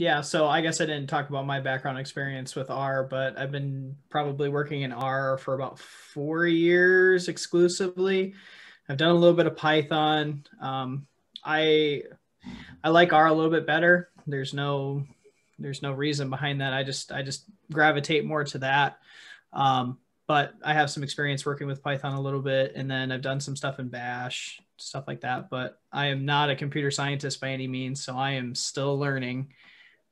yeah, so I guess I didn't talk about my background experience with R, but I've been probably working in R for about four years exclusively. I've done a little bit of Python. Um, I I like R a little bit better. There's no there's no reason behind that. I just I just gravitate more to that. Um, but I have some experience working with Python a little bit, and then I've done some stuff in Bash, stuff like that. But I am not a computer scientist by any means, so I am still learning.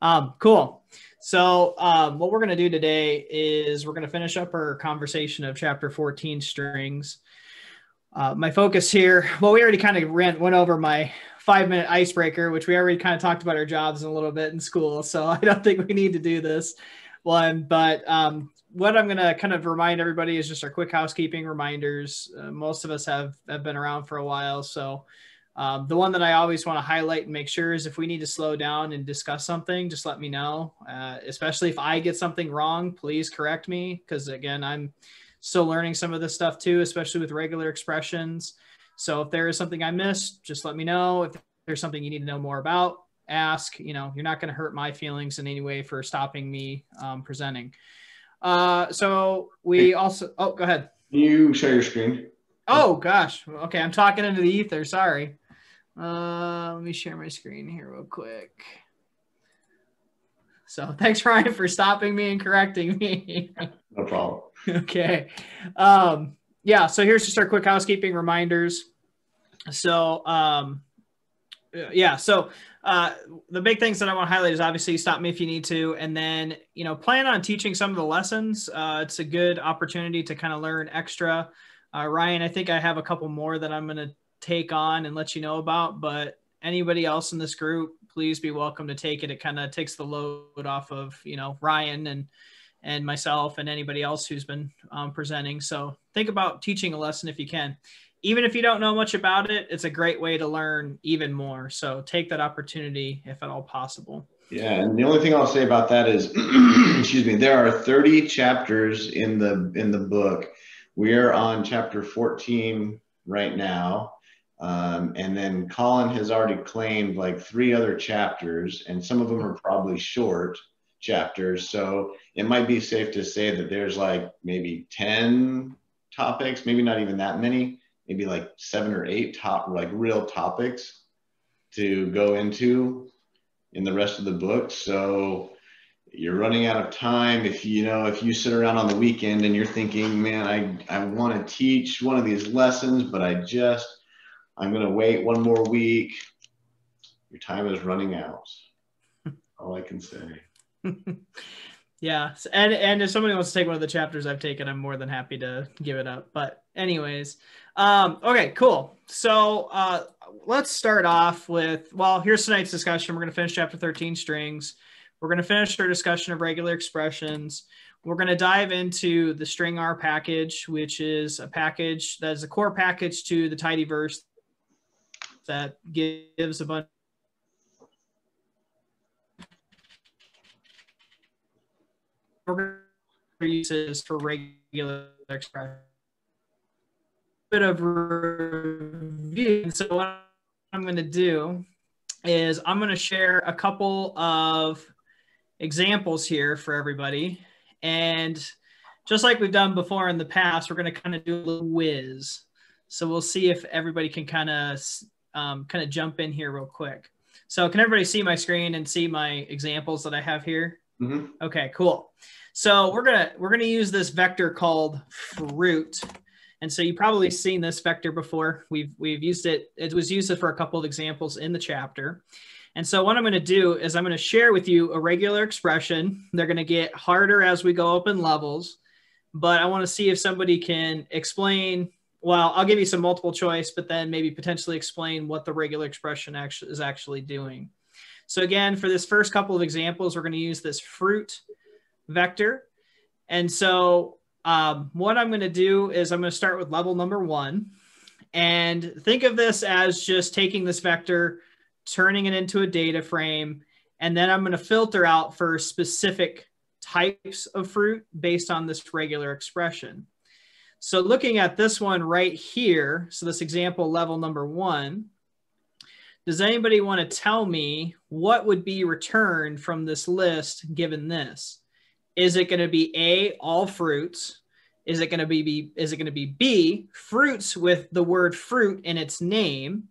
Um, cool. So um, what we're going to do today is we're going to finish up our conversation of chapter 14 strings. Uh, my focus here, well, we already kind of went, went over my five minute icebreaker, which we already kind of talked about our jobs in a little bit in school. So I don't think we need to do this one. But um, what I'm going to kind of remind everybody is just our quick housekeeping reminders. Uh, most of us have, have been around for a while. So um, the one that I always want to highlight and make sure is if we need to slow down and discuss something, just let me know. Uh, especially if I get something wrong, please correct me. Because again, I'm still learning some of this stuff too, especially with regular expressions. So if there is something I missed, just let me know. If there's something you need to know more about, ask. You know, you're not going to hurt my feelings in any way for stopping me um, presenting. Uh, so we also. Oh, go ahead. Can you share your screen? Oh gosh. Okay, I'm talking into the ether. Sorry. Uh, let me share my screen here real quick. So thanks, Ryan, for stopping me and correcting me. no problem. okay. Um, yeah, so here's just our quick housekeeping reminders. So, um, yeah, so uh, the big things that I want to highlight is obviously stop me if you need to, and then you know plan on teaching some of the lessons. Uh, it's a good opportunity to kind of learn extra. Uh, Ryan, I think I have a couple more that I'm going to take on and let you know about, but anybody else in this group, please be welcome to take it. It kind of takes the load off of you know Ryan and and myself and anybody else who's been um, presenting. So think about teaching a lesson if you can. Even if you don't know much about it, it's a great way to learn even more. So take that opportunity if at all possible. Yeah, and the only thing I'll say about that is, excuse me, there are 30 chapters in the in the book. We are on chapter 14 right now, um, and then Collin has already claimed like three other chapters, and some of them are probably short chapters. So it might be safe to say that there's like maybe 10 topics, maybe not even that many, maybe like seven or eight top, like real topics to go into in the rest of the book. So you're running out of time. If you know, if you sit around on the weekend and you're thinking, man, I, I want to teach one of these lessons, but I just, I'm going to wait one more week. Your time is running out. All I can say. yeah, and and if somebody wants to take one of the chapters I've taken, I'm more than happy to give it up. But anyways, um, okay, cool. So uh, let's start off with well, here's tonight's discussion. We're going to finish chapter 13 strings. We're going to finish our discussion of regular expressions. We're going to dive into the stringr package, which is a package that is a core package to the tidyverse that gives a bunch of uses for regular expression. Bit of review. So what I'm going to do is I'm going to share a couple of examples here for everybody. And just like we've done before in the past, we're going to kind of do a little whiz. So we'll see if everybody can kind of um, kind of jump in here real quick. So can everybody see my screen and see my examples that I have here? Mm-hmm. Okay, cool. So we're gonna we're gonna use this vector called fruit. And so you've probably seen this vector before. We've we've used it. It was used for a couple of examples in the chapter. And so what I'm going to do is I'm going to share with you a regular expression. They're going to get harder as we go up in levels, but I want to see if somebody can explain. Well, I'll give you some multiple choice, but then maybe potentially explain what the regular expression actually is actually doing. So again, for this first couple of examples, we're going to use this fruit vector. And so um, what I'm going to do is I'm going to start with level number one. And think of this as just taking this vector, turning it into a data frame, and then I'm going to filter out for specific types of fruit based on this regular expression. So looking at this one right here, so this example level number one, does anybody want to tell me what would be returned from this list given this? Is it going to be A, all fruits? Is it going to be B, is it going to be B, fruits with the word fruit in its name?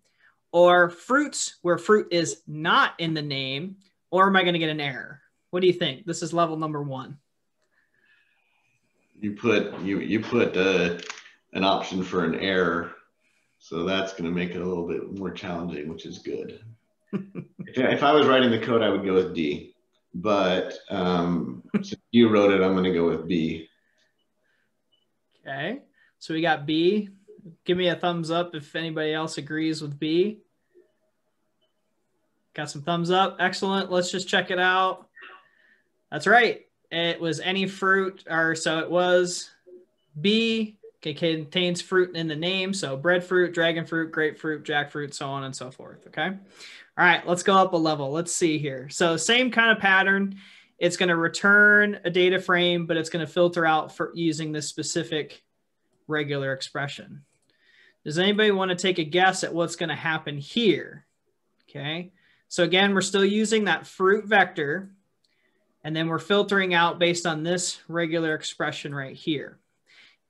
Or fruits where fruit is not in the name? Or am I going to get an error? What do you think? This is level number one. You put you you put uh, an option for an error so that's going to make it a little bit more challenging, which is good. if I was writing the code, I would go with D. But um, since you wrote it, I'm going to go with B. Okay. So we got B. Give me a thumbs up if anybody else agrees with B. Got some thumbs up. Excellent. Let's just check it out. That's right. It was any fruit, or so it was B it contains fruit in the name, so breadfruit, dragon fruit, grapefruit, jackfruit, so on and so forth. Okay. All right, let's go up a level. Let's see here. So same kind of pattern. It's going to return a data frame, but it's going to filter out for using this specific regular expression. Does anybody want to take a guess at what's going to happen here? Okay. So again, we're still using that fruit vector, and then we're filtering out based on this regular expression right here.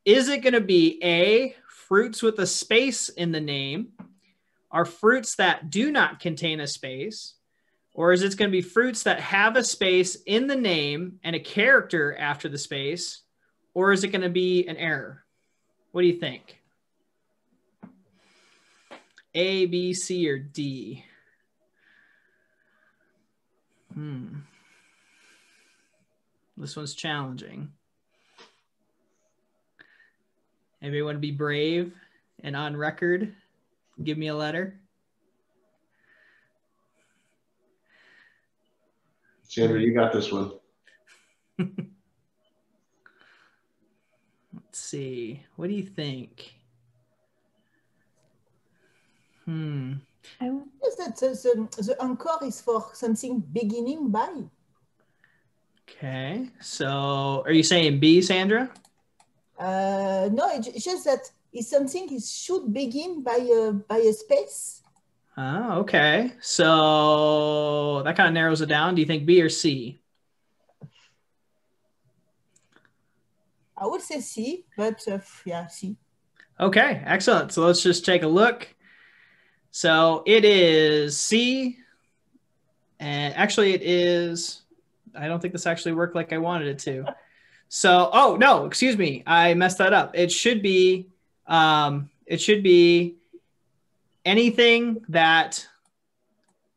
Is it going to be A, fruits with a space in the name are fruits that do not contain a space? Or is it going to be fruits that have a space in the name and a character after the space? Or is it going to be an error? What do you think? A, B, C, or D? Hmm. This one's challenging. Anybody want to be brave and on record? Give me a letter. Sandra, you got this one. Let's see. What do you think? Hmm. I wonder that the, the, the anchor is for something beginning by. Okay. So are you saying B, Sandra? Uh, no, it's just that it's something it should begin by a by a space. Oh, okay. So that kind of narrows it down. Do you think B or C? I would say C, but uh, yeah, C. Okay, excellent. So let's just take a look. So it is C, and actually it is. I don't think this actually worked like I wanted it to. So, oh no, excuse me, I messed that up. It should be, um, it should be anything that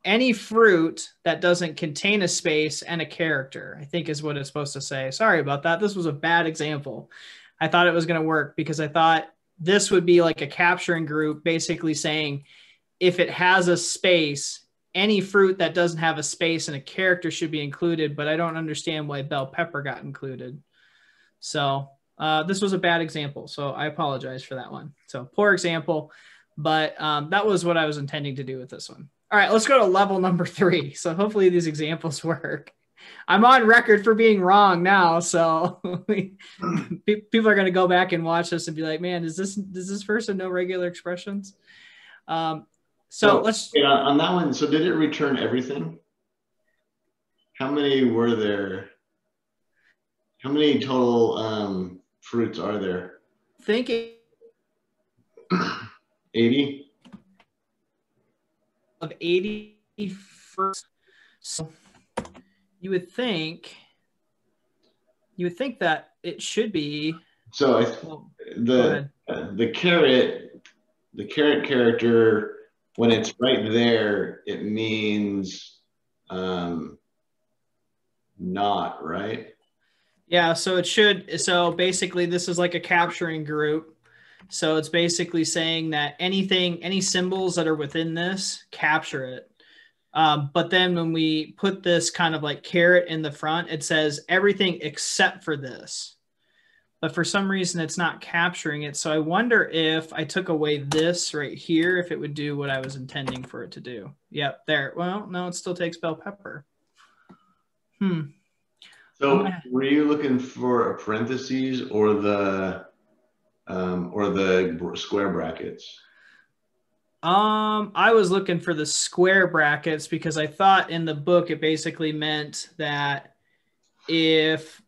any fruit that doesn't contain a space and a character. I think is what it's supposed to say. Sorry about that. This was a bad example. I thought it was going to work because I thought this would be like a capturing group, basically saying if it has a space, any fruit that doesn't have a space and a character should be included. But I don't understand why bell pepper got included. So uh, this was a bad example. So I apologize for that one. So poor example, but um, that was what I was intending to do with this one. All right, let's go to level number three. So hopefully these examples work. I'm on record for being wrong now, so people are going to go back and watch this and be like, "Man, does this does this person know regular expressions?" Um, so, let's yeah, on that one. So did it return everything? How many were there? How many total um, fruits are there? Thinking 80 of 80 fruits. So you would think you would think that it should be so I, the uh, the caret the caret character when it's right there it means um not right yeah, so it should. So basically, this is like a capturing group. So it's basically saying that anything, any symbols that are within this, capture it. Um, but then when we put this kind of like caret in the front, it says everything except for this. But for some reason, it's not capturing it. So I wonder if I took away this right here, if it would do what I was intending for it to do. Yep, there. Well, no, it still takes bell pepper. Hmm. So were you looking for a parentheses or the um, or the square brackets? Um, I was looking for the square brackets because I thought in the book it basically meant that if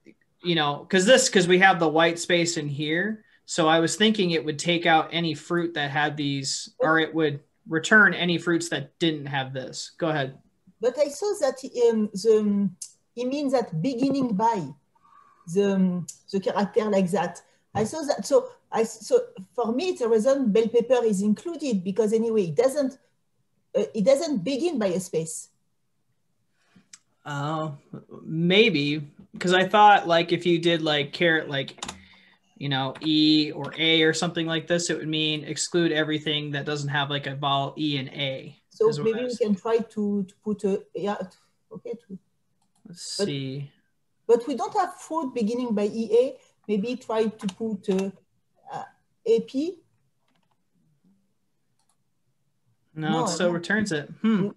you know, because this because we have the white space in here, so I was thinking it would take out any fruit that had these, or it would return any fruits that didn't have this. Go ahead. But I saw that um, the it means that beginning by the um, the character like that. I saw that. So I so for me, it's a reason bell pepper is included because anyway, it doesn't uh, it doesn't begin by a space. Oh, uh, maybe because I thought like if you did like caret like you know E or A or something like this, it would mean exclude everything that doesn't have like a vowel E and A. So maybe we can try to, to put a yeah okay. To, Let's but, see. But we don't have food beginning by EA. Maybe try to put uh, uh, AP. No, no it still no. returns it. Hmm.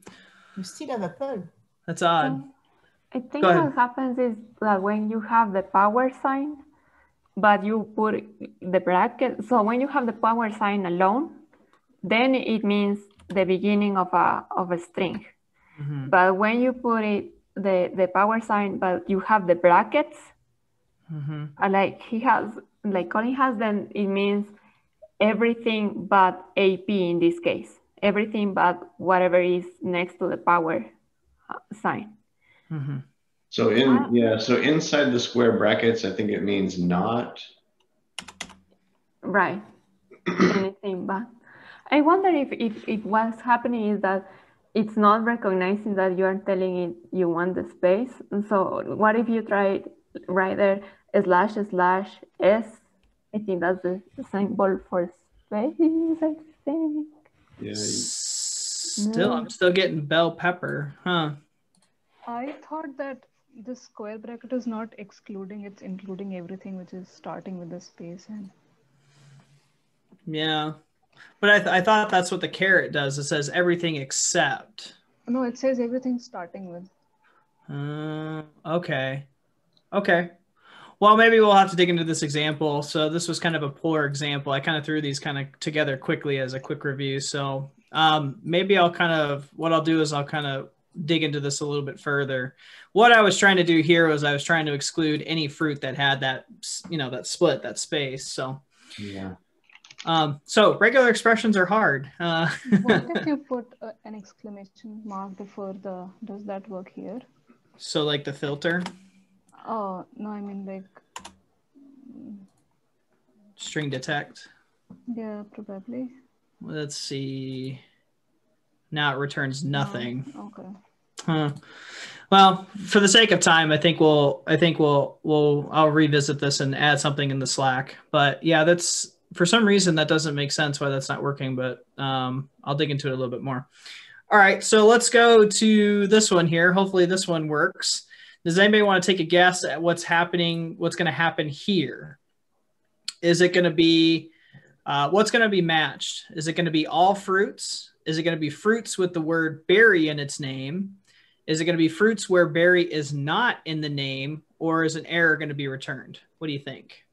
You still have a pearl. That's odd. I think what happens is that when you have the power sign, but you put the bracket, so when you have the power sign alone, then it means the beginning of a of a string. Mm-hmm. But when you put it the the power sign, but you have the brackets, mm-hmm. like he has, like Collin has, then it means everything but AP in this case, everything but whatever is next to the power uh, sign. Mm-hmm. So in yeah, so inside the square brackets, I think it means not. Right. Anything but. I wonder if, if, if what's happening is that it's not recognizing that you are telling it you want the space. And so what if you try right there slash slash s? I think that's the, the symbol for space, I think. Yeah. Still, I'm still getting bell pepper, huh? I thought that the square bracket is not excluding, it's including everything which is starting with the space and yeah. But I, th- I thought that's what the caret does. It says everything except. No, it says everything starting with. Uh, okay. Okay. Well, maybe we'll have to dig into this example. So this was kind of a poor example. I kind of threw these kind of together quickly as a quick review. So um, maybe I'll kind of what I'll do is I'll kind of dig into this a little bit further. What I was trying to do here was I was trying to exclude any fruit that had that you know that split that space. So yeah. Um, so regular expressions are hard. Uh, what if you put uh, an exclamation mark before the, does that work here? So like the filter? Oh, no, I mean like. String detect? Yeah, probably. Let's see. Now it returns nothing. Oh, okay. Huh. Well, for the sake of time, I think we'll I think we'll we'll I'll revisit this and add something in the Slack. But yeah, that's for some reason that doesn't make sense why that's not working, but um, I'll dig into it a little bit more. All right, so let's go to this one here. Hopefully this one works. Does anybody want to take a guess at what's happening, what's going to happen here? Is it going to be, uh, what's going to be matched? Is it going to be all fruits? Is it going to be fruits with the word berry in its name? Is it going to be fruits where berry is not in the name? Or is an error going to be returned? What do you think?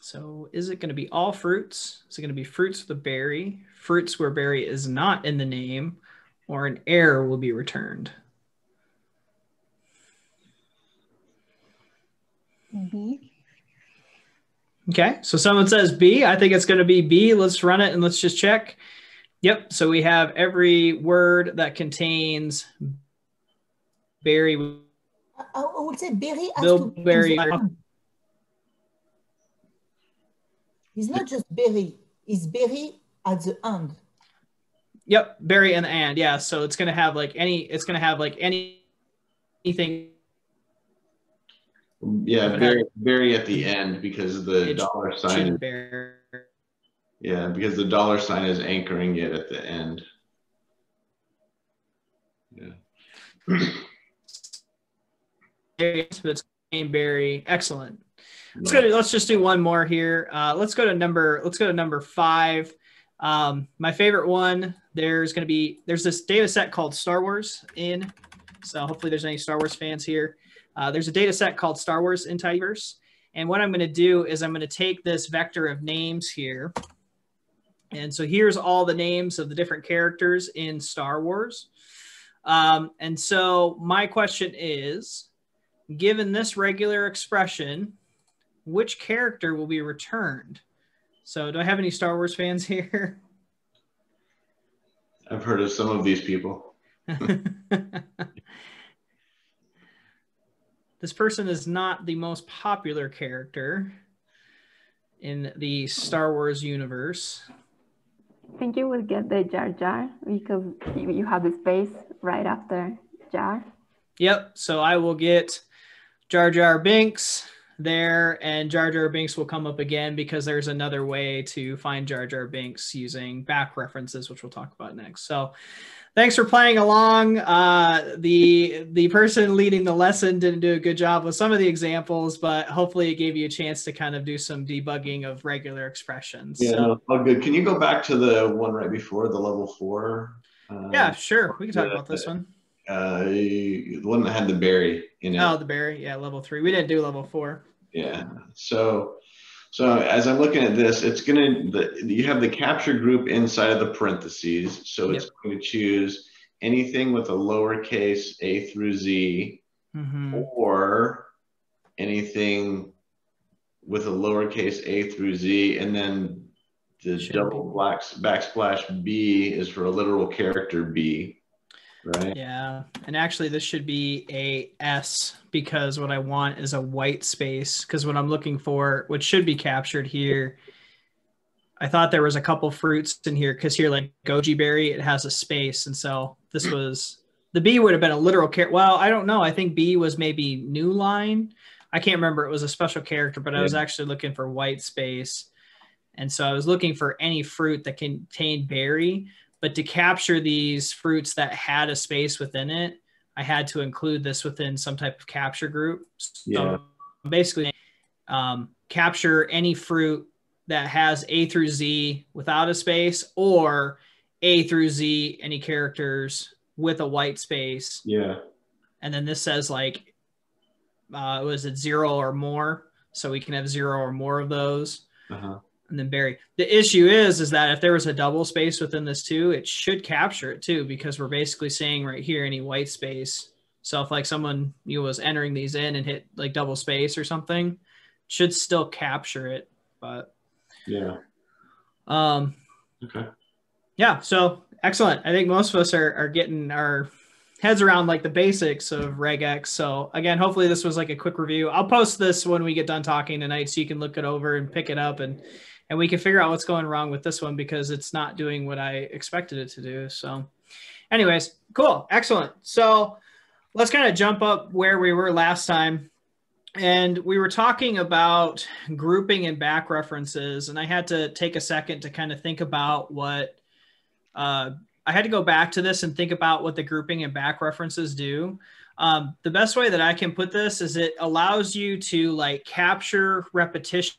so is it going to be all fruits? Is it going to be fruits with a berry? Fruits where berry is not in the name or an error will be returned? B. Okay, so someone says B. I think it's going to be B. Let's run it and let's just check. Yep, so we have every word that contains berry I would say berry Bilberry. to It's not just berry, it's berry at the end. Yep, berry and the and. Yeah, so it's gonna have like any. It's gonna have like any anything. Yeah, berry, berry at the end because the dollar sign. Is, yeah, because the dollar sign is anchoring it at the end. Yeah. but Berry. Excellent. Let's go. To, let's just do one more here. Uh, let's go to number. Let's go to number five. Um, my favorite one. There's going to be. There's this data set called Star Wars in. So hopefully there's any Star Wars fans here. Uh, there's a data set called Star Wars in Tidyverse. And what I'm going to do is I'm going to take this vector of names here. And so here's all the names of the different characters in Star Wars. Um, and so my question is, given this regular expression, which character will be returned? So do I have any Star Wars fans here? I've heard of some of these people. this person is not the most popular character in the Star Wars universe. I think you will get the Jar Jar because you have the space right after Jar. Yep. So I will get Jar Jar Binks there, and Jar Jar Binks will come up again because there's another way to find Jar Jar Binks using back references, which we'll talk about next. So thanks for playing along. Uh, the the person leading the lesson didn't do a good job with some of the examples, but hopefully it gave you a chance to kind of do some debugging of regular expressions. Yeah, so, no, good. Can you go back to the one right before the level four? Uh, yeah, sure. We can talk the, about this one. Uh, the one that had the berry in it. Oh, the berry. Yeah, level three. We didn't do level four. Yeah. So so as I'm looking at this, it's going to, you have the capture group inside of the parentheses. So it's yep. going to choose anything with a lowercase a through z mm-hmm. or anything with a lowercase a through z. And then the Should double be. blacks backslash b is for a literal character b right? Yeah. And actually, this should be a S because what I want is a white space. Because what I'm looking for, which should be captured here, I thought there was a couple fruits in here because here, like goji berry, it has a space. And so this hmm. was the B would have been a literal character. Well, I don't know. I think B was maybe new line. I can't remember. It was a special character, but I was actually looking for white space. And so I was looking for any fruit that contained berry. But to capture these fruits that had a space within it, I had to include this within some type of capture group. So yeah. basically, um, capture any fruit that has A through Z without a space or A through Z, any characters with a white space. Yeah. And then this says like, uh, was it zero or more? So we can have zero or more of those. Uh-huh and then Barry. The issue is, is that if there was a double space within this too, it should capture it too, because we're basically saying right here any white space. So if like someone you was entering these in and hit like double space or something, should still capture it. But yeah. Um. Okay. Yeah. So excellent. I think most of us are are getting our heads around like the basics of regex so again hopefully this was like a quick review i'll post this when we get done talking tonight so you can look it over and pick it up and and we can figure out what's going wrong with this one because it's not doing what I expected it to do. So, anyways, cool, excellent. So, let's kind of jump up where we were last time. And we were talking about grouping and back references, and I had to take a second to kind of think about what uh, I had to go back to this and think about what the grouping and back references do. Um, the best way that I can put this is it allows you to like capture repetition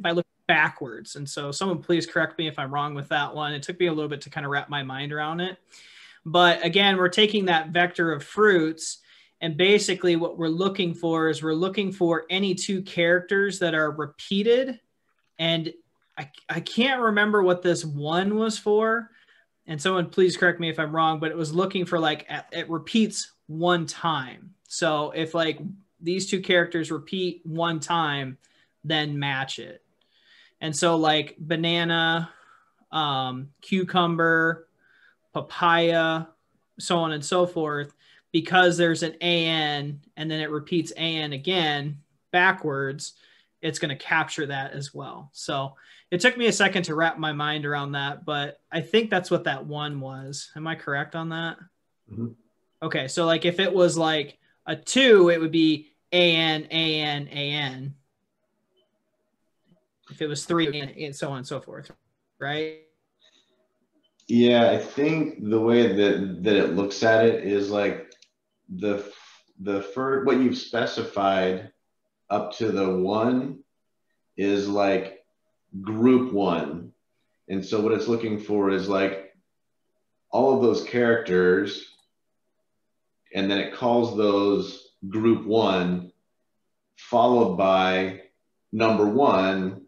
by looking backwards. And so someone please correct me if I'm wrong with that one. It took me a little bit to kind of wrap my mind around it. But again, we're taking that vector of fruits and basically what we're looking for is we're looking for any two characters that are repeated. And I, I can't remember what this one was for. And someone please correct me if I'm wrong, but it was looking for like it repeats one time. So if like these two characters repeat one time, then match it. And so like banana, um, cucumber, papaya, so on and so forth, because there's an AN and then it repeats AN again backwards, it's going to capture that as well. So it took me a second to wrap my mind around that, but I think that's what that one was. Am I correct on that? Mm-hmm. Okay. So like if it was like a two, it would be AN, AN, AN if it was three and, and so on and so forth, right? Yeah, I think the way that that it looks at it is like the the first what you've specified up to the one is like group one. And so what it's looking for is like all of those characters, and then it calls those group one, followed by number one,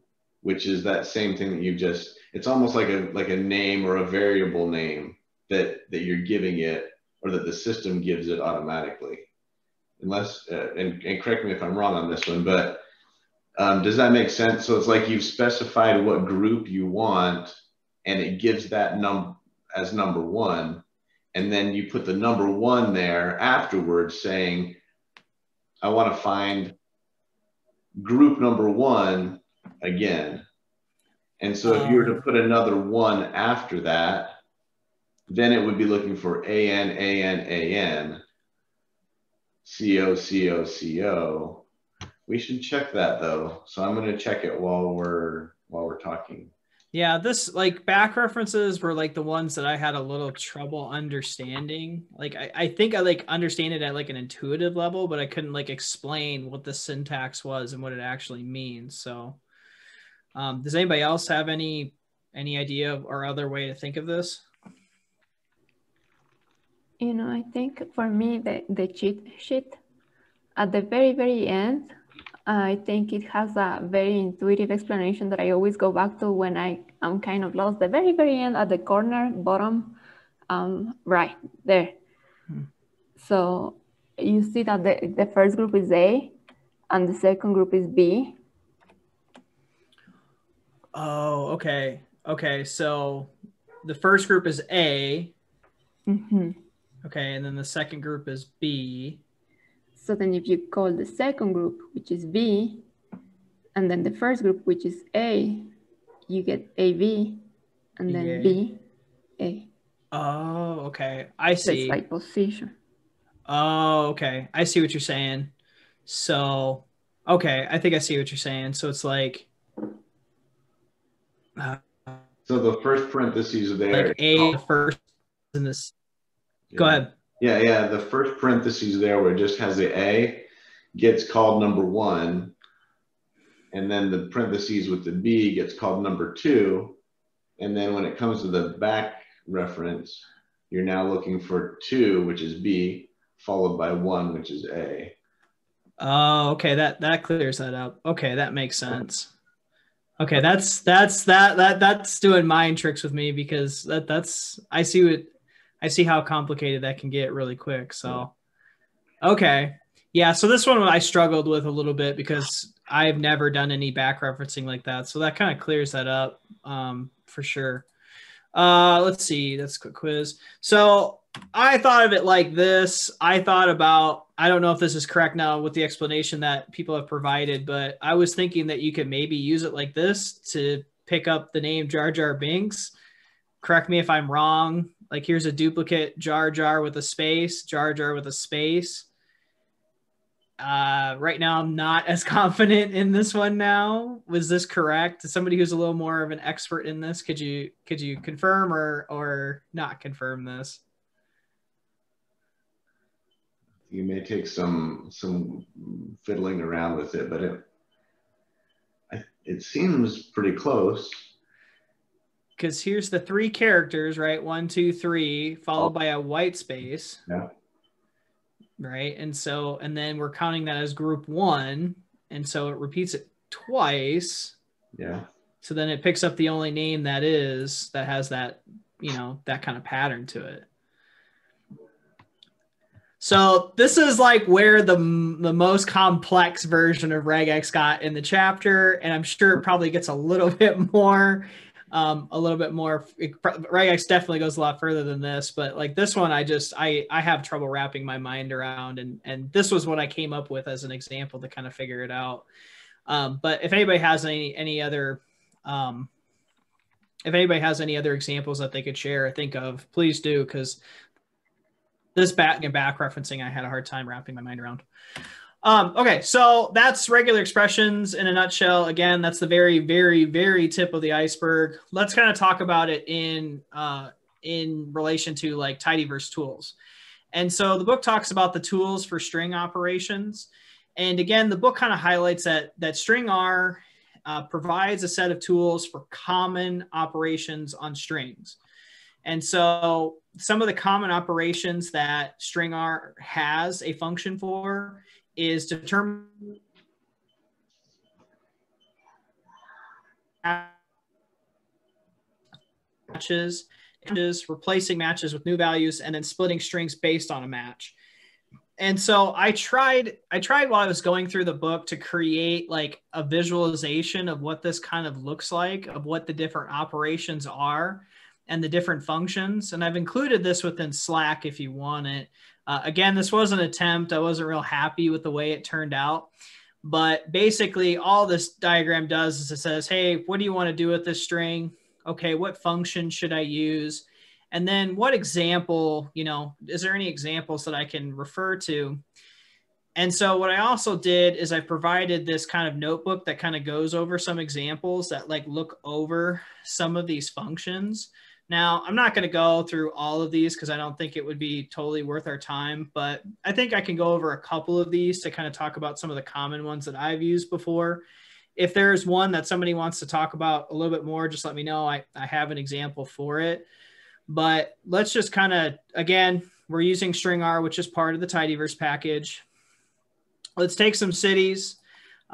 which is that same thing that you just, it's almost like a like a name or a variable name that that you're giving it or that the system gives it automatically. Unless, uh, and, and correct me if I'm wrong on this one, but um, does that make sense? So it's like you've specified what group you want and it gives that num as number one. And then you put the number one there afterwards saying, I want to find group number one again. And so if you oh. were to put another one after that, then it would be looking for A N A N A N C O C O C O. We should check that though. So I'm going to check it while we're while we're talking. Yeah, this like back references were like the ones that I had a little trouble understanding. Like I, I think I like understand it at like an intuitive level, but I couldn't like explain what the syntax was and what it actually means. So um, does anybody else have any any idea or other way to think of this? You know, I think for me the, the cheat sheet at the very, very end, I think it has a very intuitive explanation that I always go back to when I am kind of lost. The very, very end at the corner, bottom, um, right there. Hmm. So you see that the, the first group is A and the second group is B. Oh, okay. Okay. So the first group is A. Mm-hmm. Okay. And then the second group is B. So then if you call the second group, which is B, and then the first group, which is A, you get AB, and then B, A. Oh, okay. I see. It's like position. Oh, okay. I see what you're saying. So, okay, I think I see what you're saying. So it's like. Uh, so the first parentheses there. Like A first in this. Yeah. Go ahead. Yeah, yeah. The first parentheses there where it just has the A gets called number one. And then the parentheses with the B gets called number two. And then when it comes to the back reference, you're now looking for two, which is B, followed by one, which is A. Oh, okay. That that clears that up. Okay, that makes sense. Okay, that's that's that that that's doing mind tricks with me because that that's I see what I see how complicated that can get really quick. So, okay. Yeah. So this one I struggled with a little bit because I've never done any back referencing like that. So that kind of clears that up um, for sure. Uh, let's see. That's a quick quiz. So I thought of it like this. I thought about, I don't know if this is correct now with the explanation that people have provided, but I was thinking that you could maybe use it like this to pick up the name Jar Jar Binks. Correct me if I'm wrong. Like here's a duplicate Jar Jar with a space, Jar Jar with a space. Uh, right now, I'm not as confident in this one. Now, was this correct? Somebody who's a little more of an expert in this, could you could you confirm or or not confirm this? You may take some some fiddling around with it, but it it seems pretty close because here's the three characters, right? One, two, three, followed oh. by a white space. Yeah. Right. And so, and then we're counting that as group one. And so it repeats it twice. Yeah. So then it picks up the only name that is that has that, you know, that kind of pattern to it. So this is like where the the most complex version of regex got in the chapter, and I'm sure it probably gets a little bit more um, a little bit more. Regex definitely goes a lot further than this, but like this one, I just I I have trouble wrapping my mind around, and and this was what I came up with as an example to kind of figure it out. Um, but if anybody has any any other um, if anybody has any other examples that they could share or think of, please do because this back and back referencing I had a hard time wrapping my mind around. Um, okay, so that's regular expressions in a nutshell. Again, that's the very, very, very tip of the iceberg. Let's kind of talk about it in uh, in relation to like tidyverse tools. And so the book talks about the tools for string operations. And again, the book kind of highlights that that stringr uh, provides a set of tools for common operations on strings. And so some of the common operations that stringr has a function for is determine matches, replacing matches with new values, and then splitting strings based on a match. And so I tried I tried while I was going through the book to create like a visualization of what this kind of looks like, of what the different operations are and the different functions. And I've included this within Slack if you want it. Uh, again, this was an attempt. I wasn't real happy with the way it turned out. But basically, all this diagram does is it says, hey, what do you want to do with this string? Okay, what function should I use? And then what example, you know, is there any examples that I can refer to? And so what I also did is I provided this kind of notebook that kind of goes over some examples that like look over some of these functions. Now, I'm not going to go through all of these because I don't think it would be totally worth our time, but I think I can go over a couple of these to kind of talk about some of the common ones that I've used before. If there's one that somebody wants to talk about a little bit more, just let me know. I, I have an example for it. But let's just kind of, again, we're using stringr, which is part of the tidyverse package. Let's take some cities.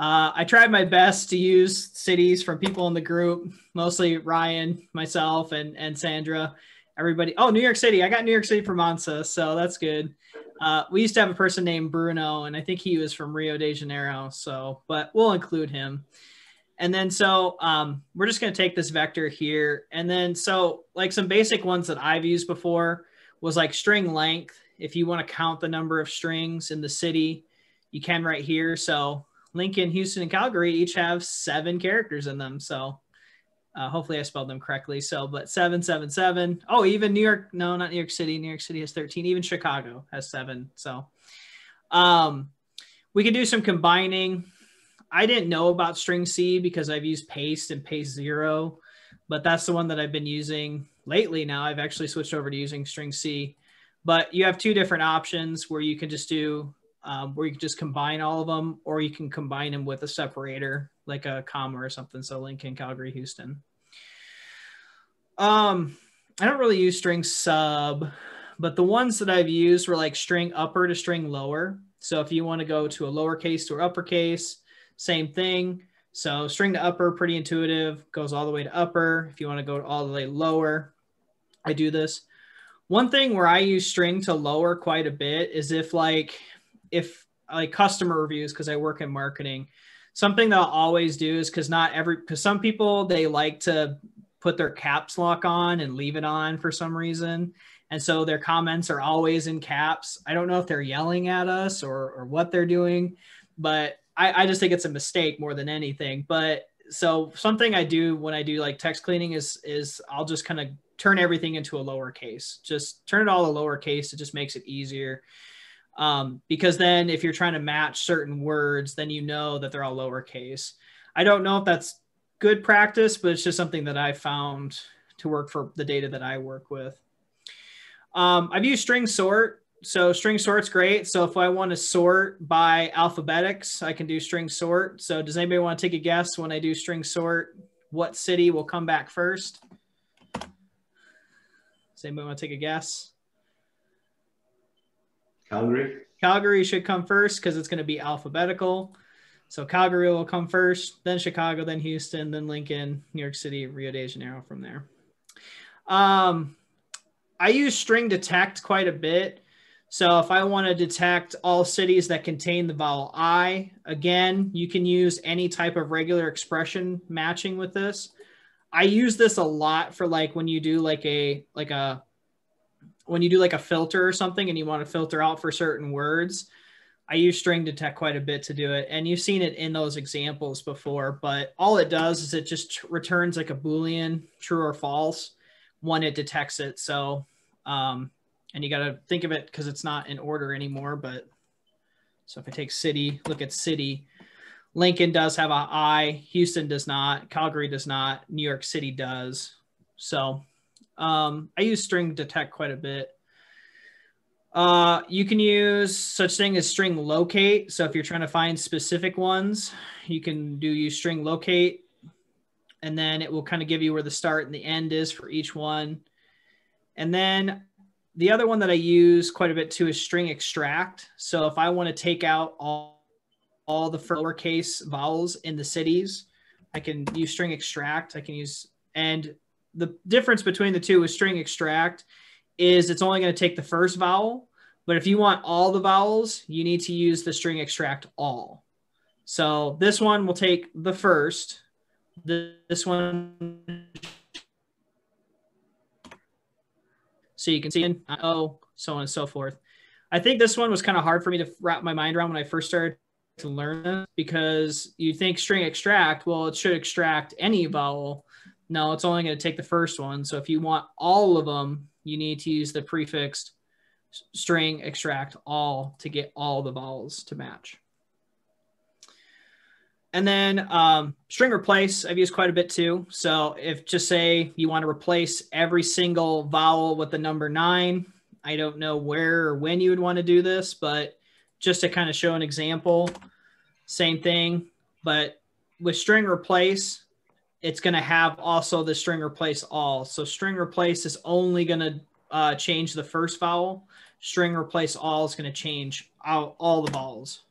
Uh, I tried my best to use cities from people in the group, mostly Ryan, myself, and and Sandra. Everybody. Oh, New York City. I got New York City from Monza, so that's good. Uh, we used to have a person named Bruno, and I think he was from Rio de Janeiro. So, but we'll include him. And then so um, we're just going to take this vector here, and then so like some basic ones that I've used before was like string length. If you want to count the number of strings in the city, you can right here. So Lincoln, Houston, and Calgary each have seven characters in them. So uh, hopefully I spelled them correctly. So, but seven, seven, seven. Oh, even New York. No, not New York City. New York City has 13. Even Chicago has seven. So, um, we can do some combining. I didn't know about string C because I've used paste and paste zero, but that's the one that I've been using lately. Now I've actually switched over to using string C, but you have two different options where you can just do um, where you can just combine all of them, or you can combine them with a separator, like a comma or something. So Lincoln, Calgary, Houston. Um, I don't really use string sub, but the ones that I've used were like string upper to string lower. So if you want to go to a lowercase to uppercase, same thing. So string to upper, pretty intuitive, goes all the way to upper. If you want to go all the way lower, I do this. One thing where I use string to lower quite a bit is if like if like customer reviews because I work in marketing, something that I'll always do is because not every because some people they like to put their caps lock on and leave it on for some reason. And so their comments are always in caps. I don't know if they're yelling at us or, or what they're doing, but I, I just think it's a mistake more than anything. But so something I do when I do like text cleaning is is I'll just kind of turn everything into a lowercase. Just turn it all a lowercase. It just makes it easier. Um, because then if you're trying to match certain words, then you know that they're all lowercase. I don't know if that's good practice, but it's just something that I found to work for the data that I work with. Um, I've used string sort. So string sort's great. So if I want to sort by alphabetics, I can do string sort. So does anybody want to take a guess when I do string sort, what city will come back first? Does anybody want to take a guess? Calgary? Calgary should come first because it's going to be alphabetical. So Calgary will come first, then Chicago, then Houston, then Lincoln, New York City, Rio de Janeiro from there. Um, I use string detect quite a bit. So if I want to detect all cities that contain the vowel I, again, you can use any type of regular expression matching with this. I use this a lot for like when you do like a like a when you do like a filter or something and you want to filter out for certain words, I use string detect quite a bit to do it. And you've seen it in those examples before, but all it does is it just returns like a Boolean true or false when it detects it. So, um, and you got to think of it because it's not in order anymore. But so if I take city, look at city, Lincoln does have a I, Houston does not, Calgary does not, New York City does. So um, I use string detect quite a bit. Uh, you can use such thing as string locate. So if you're trying to find specific ones, you can do use string locate, and then it will kind of give you where the start and the end is for each one. And then the other one that I use quite a bit too is string extract. So if I want to take out all, all the lowercase vowels in the cities, I can use string extract. I can use, and the difference between the two with string extract is it's only going to take the first vowel. But if you want all the vowels, you need to use the string extract all. So this one will take the first. This one So you can see in oh, so on and so forth. I think this one was kind of hard for me to wrap my mind around when I first started to learn this because you think string extract, well, it should extract any vowel. No, it's only going to take the first one. So if you want all of them, you need to use the prefixed string extract all to get all the vowels to match. And then um, string replace, I've used quite a bit too. So if just say you want to replace every single vowel with the number nine, I don't know where or when you would want to do this, but just to kind of show an example, same thing. But with string replace, it's going to have also the string replace all. So string replace is only going to uh, change the first vowel. String replace all is going to change all, all the vowels.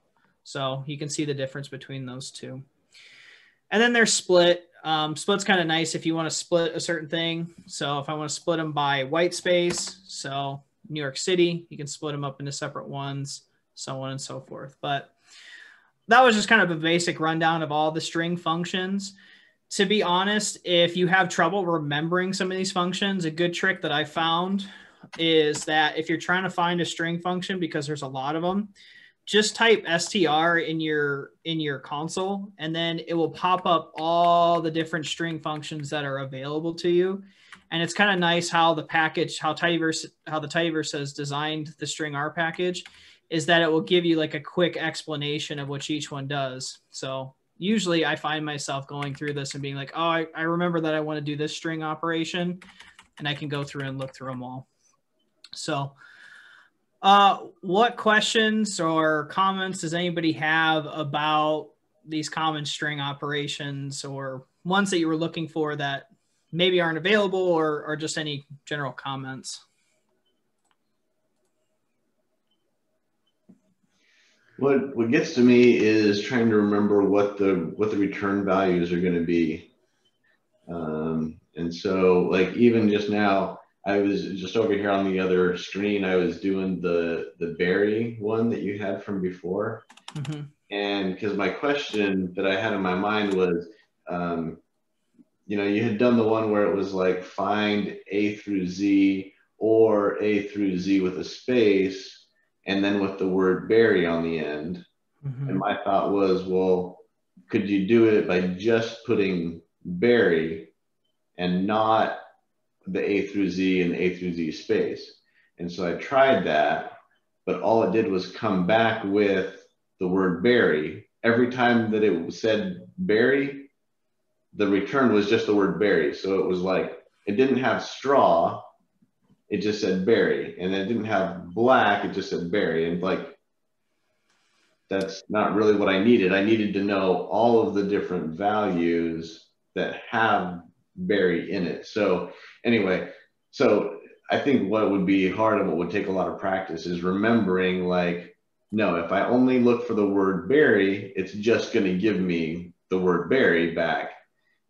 So you can see the difference between those two. And then there's split. Um, split's kind of nice if you want to split a certain thing. So if I want to split them by white space, so New York City, you can split them up into separate ones, so on and so forth. But that was just kind of a basic rundown of all the string functions. To be honest, if you have trouble remembering some of these functions, a good trick that I found is that if you're trying to find a string function, because there's a lot of them, just type str in your in your console and then it will pop up all the different string functions that are available to you. And it's kind of nice how the package how tidyverse how the tidyverse has designed the stringr package is that it will give you like a quick explanation of what each one does. So usually i find myself going through this and being like oh i, I remember that i want to do this string operation and i can go through and look through them all so uh, what questions or comments does anybody have about these common string operations or ones that you were looking for that maybe aren't available or, or just any general comments? What what gets to me is trying to remember what the what the return values are going to be, um, and so like even just now, I was just over here on the other screen. I was doing the the berry one that you had from before, mm-hmm. and because my question that I had in my mind was, um, you know, you had done the one where it was like find A through Z or A through Z with a space, and then with the word berry on the end. Mm-hmm. And my thought was, well, could you do it by just putting berry and not the A through Z and A through Z space. And so I tried that, but all it did was come back with the word berry. Every time that it said berry, the return was just the word berry. So it was like, it didn't have straw, it just said berry. And it didn't have black, it just said berry. And like, that's not really what I needed. I needed to know all of the different values that have berry in it. So anyway, so I think what would be hard and what would take a lot of practice is remembering like, no, if I only look for the word berry, it's just going to give me the word berry back.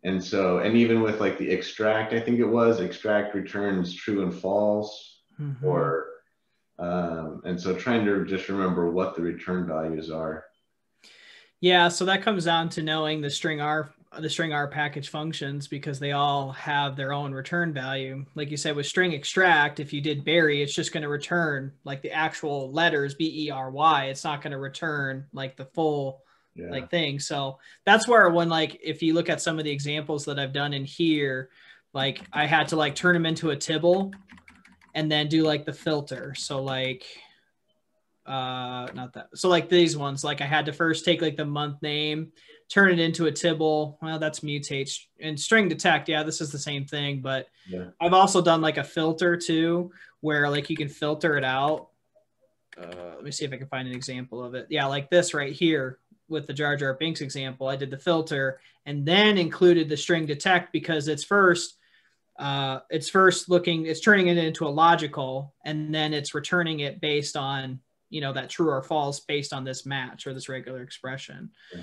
And so, and even with like the extract, I think it was extract returns true and false mm-hmm. or, um, and so trying to just remember what the return values are. Yeah. So that comes down to knowing the stringr the stringr package functions because they all have their own return value. Like you said, with string extract, if you did berry, it's just going to return like the actual letters B E R Y. It's not going to return like the full yeah. like thing. So that's where when like if you look at some of the examples that I've done in here, like I had to like turn them into a tibble and then do like the filter. So like uh not that so like these ones like i had to first take like the month name turn it into a tibble well that's mutate and string detect yeah this is the same thing but yeah. i've also done like a filter too where like you can filter it out uh, let me see if i can find an example of it yeah like this right here with the jar jar binks example i did the filter and then included the string detect because it's first uh, it's first looking, it's turning it into a logical, and then it's returning it based on, you know, that true or false based on this match or this regular expression. Yeah.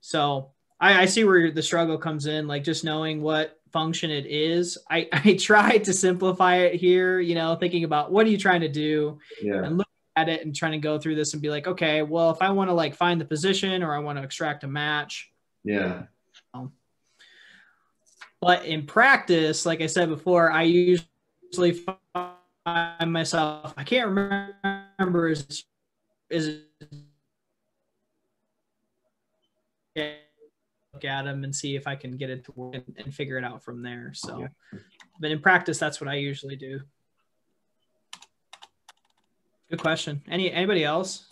So I, I see where the struggle comes in, like just knowing what function it is. I, I tried to simplify it here, you know, thinking about what are you trying to do yeah. and look at it and trying to go through this and be like, okay, well, if I want to like find the position or I want to extract a match. Yeah. Um, but in practice, like I said before, I usually find myself, I can't remember is is look at them and see if I can get it to work and, and figure it out from there. So, yeah. but in practice, that's what I usually do. Good question. Any anybody else?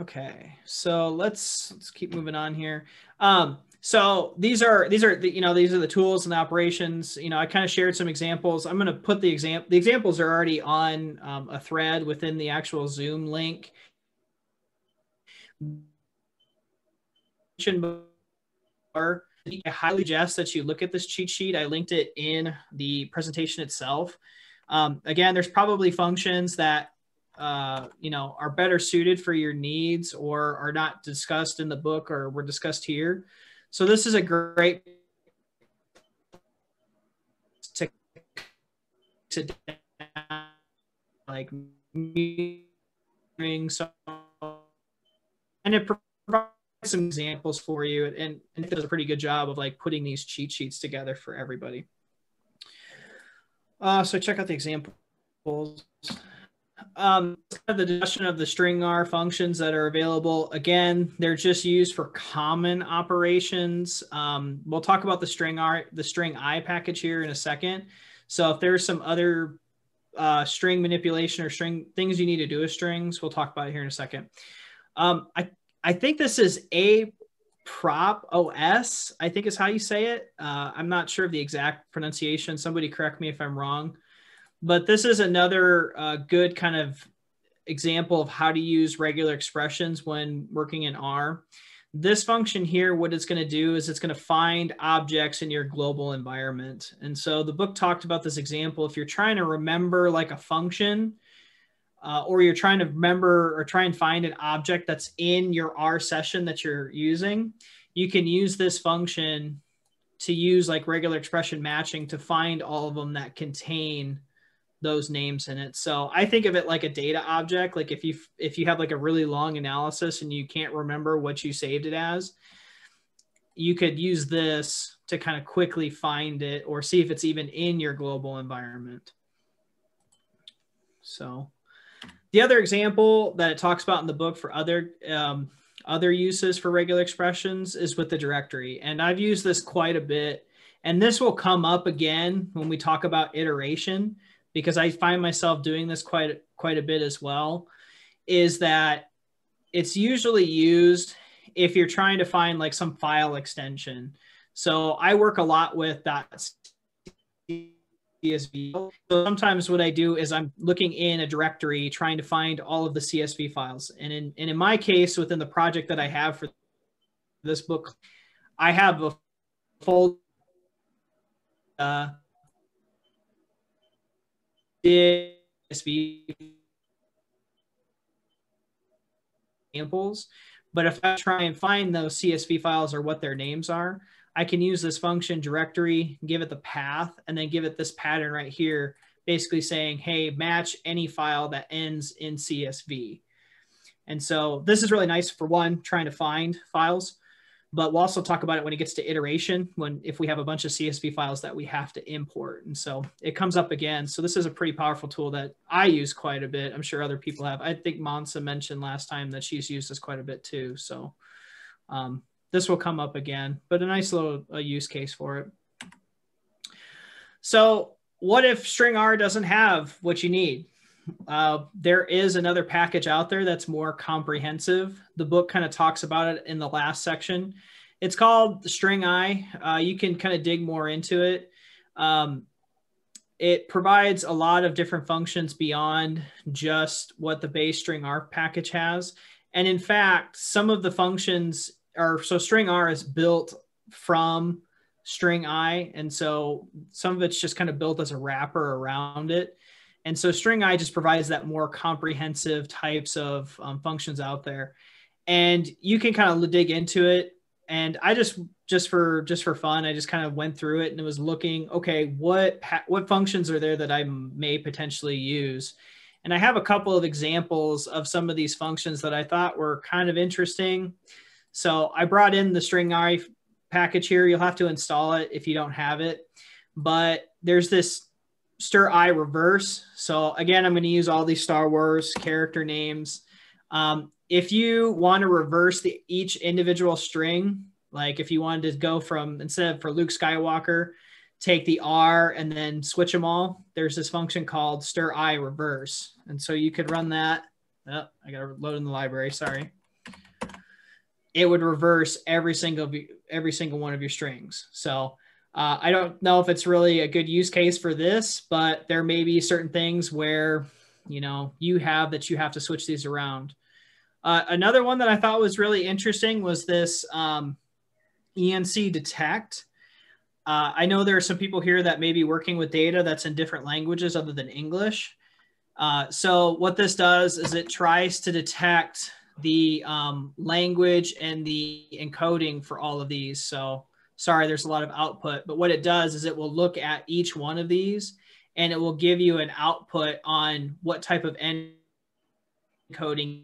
Okay, so let's let's keep moving on here. Um, so these are these are the, you know these are the tools and the operations. You know, I kind of shared some examples. I'm going to put the example. The examples are already on um, a thread within the actual Zoom link. I highly suggest that you look at this cheat sheet. I linked it in the presentation itself. Um, again, there's probably functions that uh, you know are better suited for your needs or are not discussed in the book or were discussed here. So this is a great to, to like so and it provides some examples for you and, and it does a pretty good job of like putting these cheat sheets together for everybody. Uh, so check out the examples. Um, the discussion of the stringr functions that are available. Again, they're just used for common operations. Um, we'll talk about the string R, the stringi package here in a second. So if there's some other uh, string manipulation or string things you need to do with strings, we'll talk about it here in a second. Um, I I think this is a prop os i think is how you say it uh, i'm not sure of the exact pronunciation somebody correct me if i'm wrong but this is another uh, good kind of example of how to use regular expressions when working in r. This function here what it's going to do is it's going to find objects in your global environment. And so the book talked about this example. If you're trying to remember like a function uh, or you're trying to remember or try and find an object that's in your R session that you're using, you can use this function to use like regular expression matching to find all of them that contain those names in it. So I think of it like a data object. Like if you if you have like a really long analysis and you can't remember what you saved it as, you could use this to kind of quickly find it or see if it's even in your global environment. So the other example that it talks about in the book for other um, other uses for regular expressions is with the directory. And I've used this quite a bit. And this will come up again when we talk about iteration, because I find myself doing this quite, quite a bit as well, is that it's usually used if you're trying to find like some file extension. So I work a lot with that CSV. So sometimes what I do is I'm looking in a directory trying to find all of the CSV files. And in, and in my case, within the project that I have for this book, I have a folder uh, CSV samples, But if I try and find those CSV files or what their names are, I can use this function directory, give it the path, and then give it this pattern right here, basically saying, hey, match any file that ends in CSV. And so this is really nice for one, trying to find files, but we'll also talk about it when it gets to iteration, when if we have a bunch of CSV files that we have to import. And so it comes up again. So this is a pretty powerful tool that I use quite a bit. I'm sure other people have. I think Monsa mentioned last time that she's used this quite a bit too. So um, this will come up again, but a nice little use case for it. So what if stringr doesn't have what you need? Uh, there is another package out there that's more comprehensive. The book kind of talks about it in the last section. It's called stringi. Uh, you can kind of dig more into it. Um, it provides a lot of different functions beyond just what the base stringr package has. And in fact, some of the functions are so stringr is built from stringi. And so some of it's just kind of built as a wrapper around it. And so stringi just provides that more comprehensive types of um, functions out there. And you can kind of dig into it. And I just just for just for fun, I just kind of went through it and it was looking, okay, what what functions are there that I may potentially use? And I have a couple of examples of some of these functions that I thought were kind of interesting. So I brought in the stringi package here. You'll have to install it if you don't have it. But there's this stir I reverse. So again, I'm going to use all these Star Wars character names. Um, if you want to reverse the each individual string, like if you wanted to go from instead of for Luke Skywalker, take the R and then switch them all, there's this function called stir I reverse. And so you could run that. Oh, I got to load in the library. Sorry it would reverse every single every single one of your strings. So uh, I don't know if it's really a good use case for this, but there may be certain things where you know you have that you have to switch these around. Uh, another one that I thought was really interesting was this um, ENC detect. Uh, I know there are some people here that may be working with data that's in different languages other than English. Uh, so what this does is it tries to detect the um, language and the encoding for all of these. So sorry, there's a lot of output, but what it does is it will look at each one of these and it will give you an output on what type of encoding.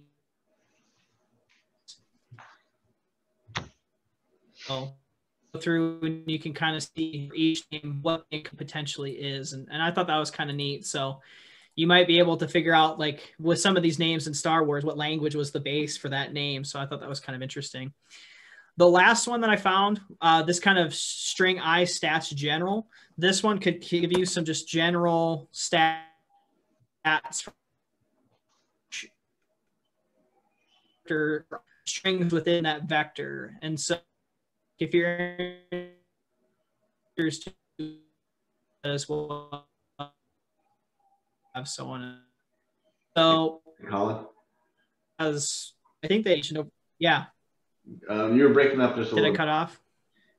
Through and you can kind of see each name what it potentially is. And, and I thought that was kind of neat. So you might be able to figure out like with some of these names in Star Wars, what language was the base for that name. So I thought that was kind of interesting. The last one that I found, uh, this kind of string I stats general, this one could give you some just general stats for strings within that vector. And so if you're as well have someone. So, Collin, as I think they should know, yeah. Um, you were breaking up just a Did little. it cut off?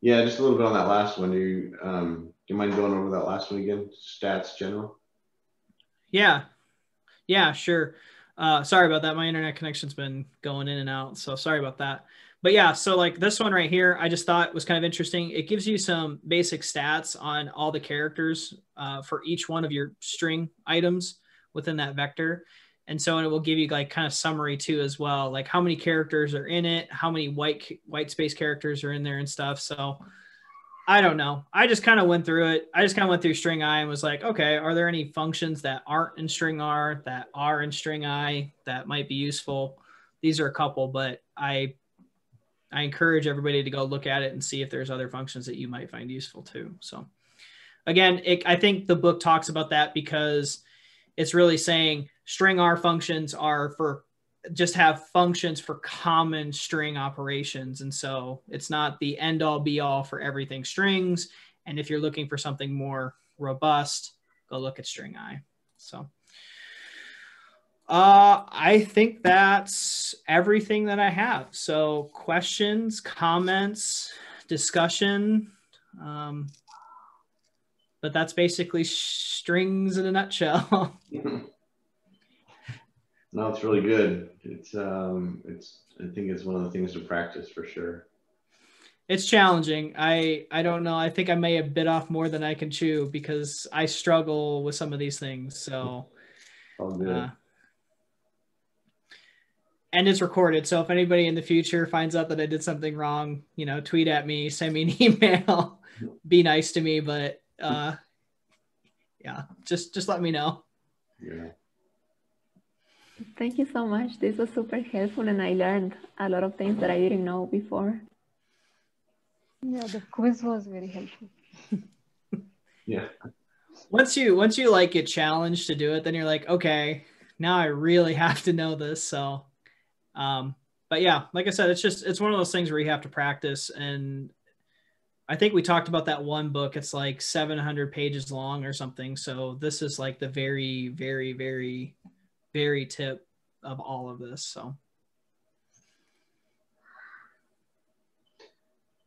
Yeah, just a little bit on that last one. Do you um, do you mind going over that last one again? Stats general. Yeah, yeah, sure. Uh, sorry about that. My internet connection's been going in and out, so sorry about that but yeah, so like this one right here, I just thought was kind of interesting. It gives you some basic stats on all the characters uh, for each one of your string items within that vector. And so and it will give you like kind of summary too as well, like how many characters are in it, how many white white space characters are in there and stuff. So I don't know. I just kind of went through it. I just kind of went through stringi and was like, okay, are there any functions that aren't in stringr that are in stringi that might be useful? These are a couple, but I I encourage everybody to go look at it and see if there's other functions that you might find useful too. So again, it, I think the book talks about that because it's really saying stringr functions are for just have functions for common string operations. And so it's not the end all be all for everything strings. And if you're looking for something more robust, go look at stringi. So uh, I think that's everything that I have. So, questions, comments, discussion. Um, but that's basically strings in a nutshell. no, it's really good. It's um, it's I think it's one of the things to practice for sure. It's challenging. I I don't know. I think I may have bit off more than I can chew because I struggle with some of these things. So. All good. Uh, and it's recorded. So if anybody in the future finds out that I did something wrong, you know, tweet at me, send me an email, be nice to me. But uh, yeah, just just let me know. Yeah. Thank you so much. This was super helpful, and I learned a lot of things that I didn't know before. Yeah, the quiz was very helpful. yeah. Once you once you like get challenged to do it, then you're like, okay, now I really have to know this. So um, but yeah, like I said, it's just it's one of those things where you have to practice. And I think we talked about that one book. It's like 700 pages long or something. So this is like the very, very, very, very tip of all of this. So.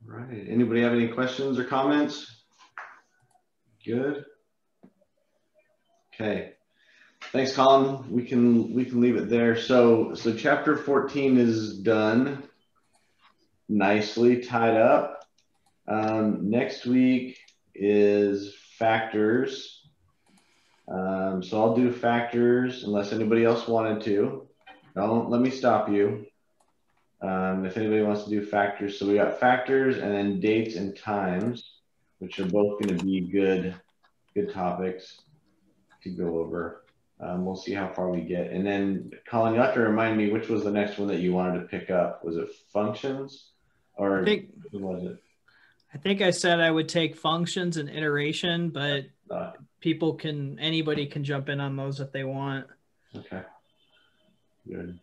Right. Anybody have any questions or comments? Good. Okay. Thanks, Collin. We can we can leave it there. So so chapter 14 is done. Nicely tied up. Um, next week is factors. Um, so I'll do factors unless anybody else wanted to. Don't let me stop you. Um, if anybody wants to do factors, so we got factors and then dates and times, which are both going to be good, good topics to go over. Um, we'll see how far we get. And then, Collin, you have to remind me which was the next one that you wanted to pick up. Was it functions, or I think, was it? I think I said I would take functions and iteration, but People can anybody can jump in on those if they want. okay. Good.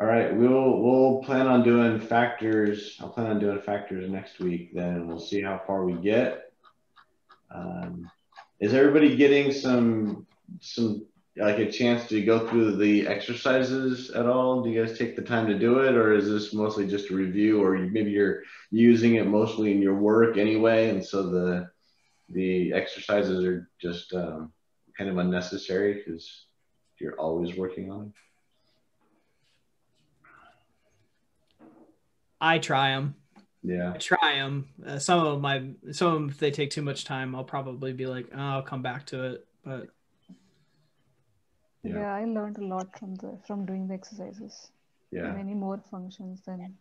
All right, we'll we'll plan on doing factors. I'll plan on doing factors next week. Then we'll see how far we get. Um, is everybody getting some some like a chance to go through the exercises at all? Do you guys take the time to do it, or is this mostly just a review, or maybe you're using it mostly in your work anyway, and so the the exercises are just um, kind of unnecessary because you're always working on them? I try them. Yeah. I try them. Uh, some of them, I some of them, if they take too much time, I'll probably be like, oh, I'll come back to it. But Yeah. Yeah. I learned a lot from the from doing the exercises. Yeah. Many more functions than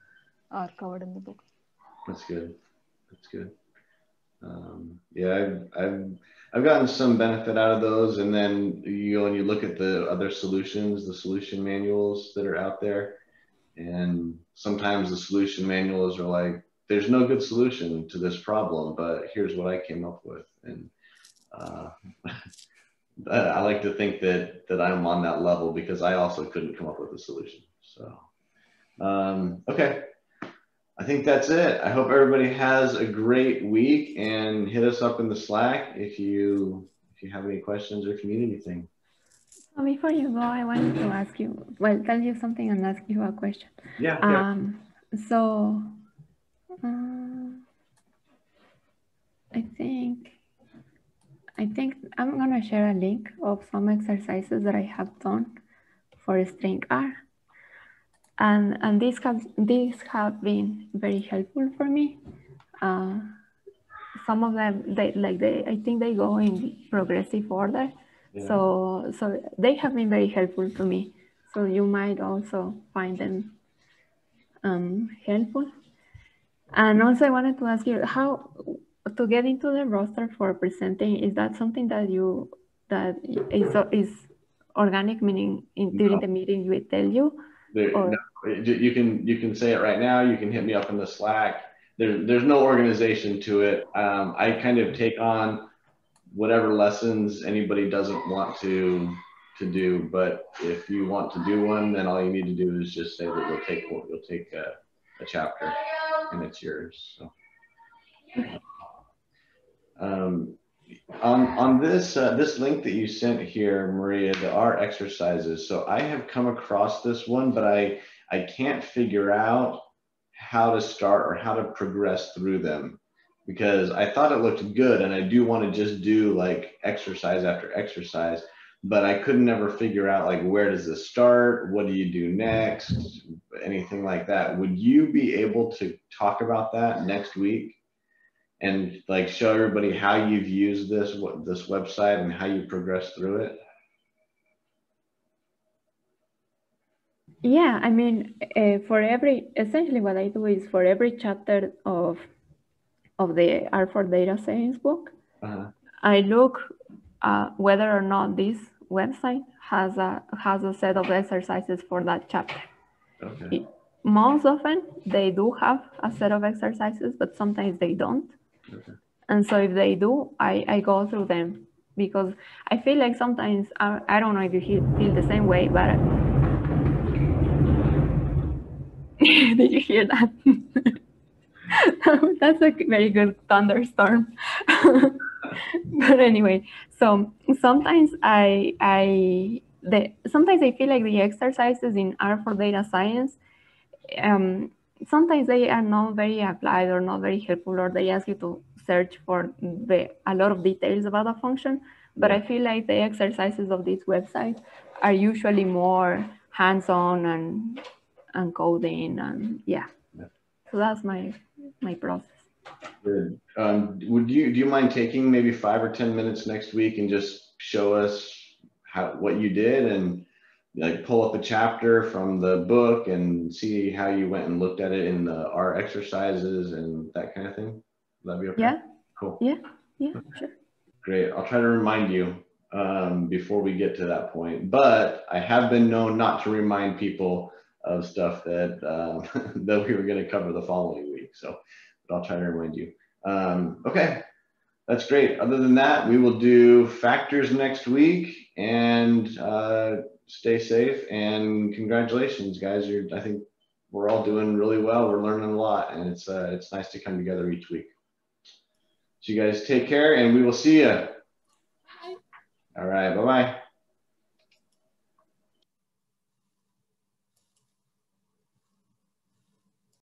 are covered in the book. That's good. That's good. Um, yeah, I've, I've I've gotten some benefit out of those, and then you know, when you look at the other solutions, the solution manuals that are out there, and sometimes the solution manuals are like, "There's no good solution to this problem, but here's what I came up with," and uh, I like to think that that I'm on that level because I also couldn't come up with a solution. So, um, okay. I think that's it. I hope everybody has a great week and hit us up in the Slack if you if you have any questions or if you need anything. Before you go, I wanted to ask you, well, tell you something and ask you a question. Yeah. yeah. Um, so um, I think I think I'm gonna share a link of some exercises that I have done for stringr. And and these have these have been very helpful for me. Uh, some of them they like they I think they go in progressive order. Yeah. So so they have been very helpful to me. So you might also find them um, helpful. And also, I wanted to ask you how to get into the roster for presenting. Is that something that you that is is organic, meaning in, during No. the meeting you tell you? There, or- no, you can you can say it right now. You can hit me up in the Slack. There, there's no organization to it. Um, I kind of take on whatever lessons anybody doesn't want to to do. But if you want to do one, then all you need to do is just say that you'll take you'll take a, a chapter, and it's yours. So. Um, on on this uh, this link that you sent here, Maria, there are exercises. So I have come across this one, but I I can't figure out how to start or how to progress through them because I thought it looked good, and I do want to just do like exercise after exercise, but I could never figure out like where does this start? What do you do next? Anything like that. Would you be able to talk about that next week? And like show everybody how you've used this what this website and how you progress through it Yeah, I mean, uh, for every essentially what I do is for every chapter of of the R4 data science book, uh-huh. I look uh, whether or not this website has a has a set of exercises for that chapter. okay Most often they do have a set of exercises, but sometimes they don't. And so if they do, I, I go through them because I feel like sometimes I, I don't know if you feel, feel the same way, but did you hear that? That's a very good thunderstorm. but anyway, so sometimes I I the sometimes I feel like the exercises in R for data science um, sometimes they are not very applied or not very helpful, or they ask you to search for the, a lot of details about a function. But I feel like the exercises of this website are usually more hands-on and and coding and yeah. yeah. So that's my my process. Good. Um, would you do you mind taking maybe five or ten minutes next week and just show us how what you did and like pull up a chapter from the book and see how you went and looked at it in the R exercises and that kind of thing? Would that be okay? Yeah. Cool. Yeah. Yeah. Sure. Great. I'll try to remind you um, before we get to that point. But I have been known not to remind people of stuff that um, that we were going to cover the following week. So, but I'll try to remind you. Um, okay, that's great. Other than that, we will do factors next week and uh, stay safe and congratulations, guys. You're, I think we're all doing really well. We're learning a lot, and it's uh, it's nice to come together each week. So you guys take care, and we will see you. All right. Bye bye.